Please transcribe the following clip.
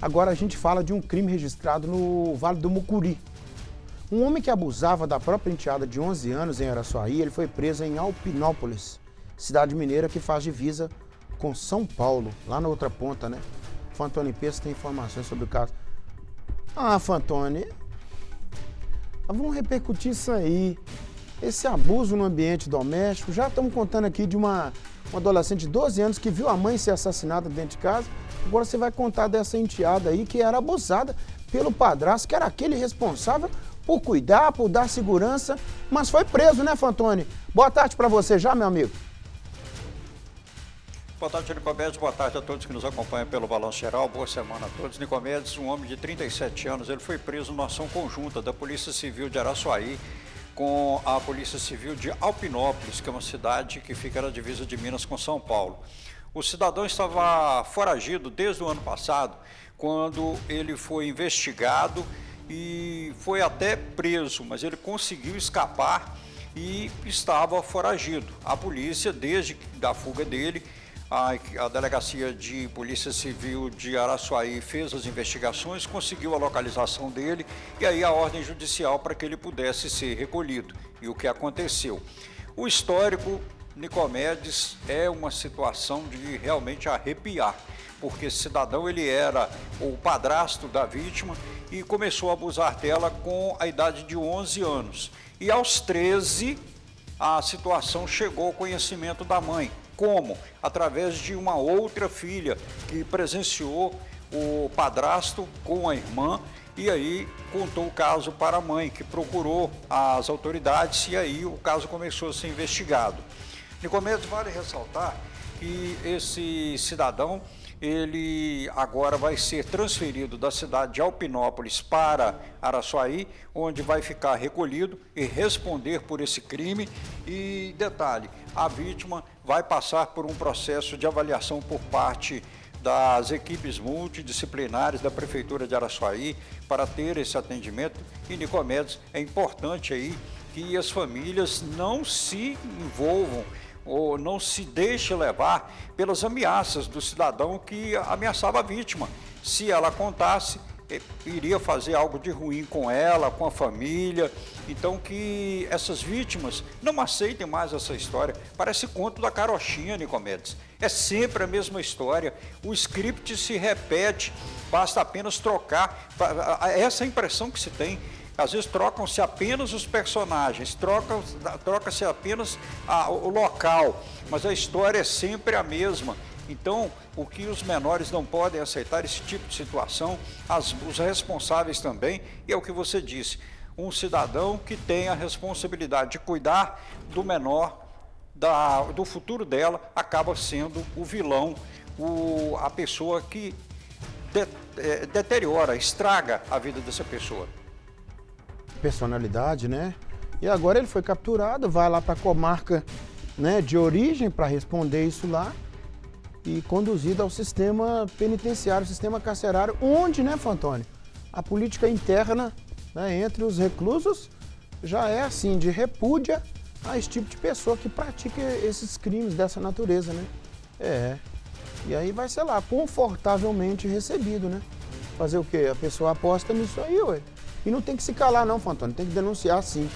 Agora a gente fala de um crime registrado no Vale do Mucuri. Um homem que abusava da própria enteada de 11 anos em Araçuaí, ele foi preso em Alpinópolis, cidade mineira que faz divisa com São Paulo, lá na outra ponta, né? Fantoni Peça tem informações sobre o caso. Ah, Fantoni, vamos repercutir isso aí. Esse abuso no ambiente doméstico, já estamos contando aqui de uma, uma adolescente de 12 anos que viu a mãe ser assassinada dentro de casa. Agora você vai contar dessa enteada aí que era abusada pelo padrasto, que era aquele responsável por cuidar, por dar segurança, mas foi preso, né, Fantoni? Boa tarde para você já, meu amigo. Boa tarde, Nicomedes. Boa tarde a todos que nos acompanham pelo Balanço Geral. Boa semana a todos. Nicomedes, um homem de 37 anos, ele foi preso numa ação conjunta da Polícia Civil de Araçuaí com a Polícia Civil de Alpinópolis, que é uma cidade que fica na divisa de Minas com São Paulo. O cidadão estava foragido desde o ano passado, quando ele foi investigado e foi até preso, mas ele conseguiu escapar e estava foragido. A polícia, desde a fuga dele, a, Delegacia de Polícia Civil de Araçuaí fez as investigações, conseguiu a localização dele e aí a ordem judicial para que ele pudesse ser recolhido. E o que aconteceu? O histórico Nicomedes é uma situação de realmente arrepiar, porque esse cidadão ele era o padrasto da vítima e começou a abusar dela com a idade de 11 anos. E aos 13, a situação chegou ao conhecimento da mãe. Como? Através de uma outra filha que presenciou o padrasto com a irmã e aí contou o caso para a mãe, que procurou as autoridades e aí o caso começou a ser investigado. Nicomedes, vale ressaltar que esse cidadão, ele agora vai ser transferido da cidade de Alpinópolis para Araçuaí, onde vai ficar recolhido e responder por esse crime. E detalhe, a vítima vai passar por um processo de avaliação por parte das equipes multidisciplinares da Prefeitura de Araçuaí para ter esse atendimento. E Nicomedes, é importante aí que as famílias não se envolvam ou não se deixe levar pelas ameaças do cidadão que ameaçava a vítima. Se ela contasse, eh, iria fazer algo de ruim com ela, com a família. Então que essas vítimas não aceitem mais essa história. Parece conto da carochinha, Nicomedes. É sempre a mesma história. O script se repete, basta apenas trocar. Essa é a impressão que se tem. Às vezes trocam-se apenas os personagens, troca-se apenas a, o local, mas a história é sempre a mesma. Então, o que os menores não podem aceitar esse tipo de situação, as, os responsáveis também, e é o que você disse, um cidadão que tem a responsabilidade de cuidar do menor, da, do futuro dela, acaba sendo o vilão, o, a pessoa que de, é, deteriora, estraga a vida dessa pessoa personalidade, né? E agora ele foi capturado, vai lá para a comarca né, de origem para responder isso lá e conduzido ao sistema penitenciário, sistema carcerário, onde, né, Fantônio, a política interna né, entre os reclusos já é assim, de repúdia a esse tipo de pessoa que pratica esses crimes dessa natureza, né? É. E aí vai, sei lá, confortavelmente recebido, né? Fazer o quê? A pessoa aposta nisso aí, ué. E não tem que se calar não, Fantônio, tem que denunciar sim.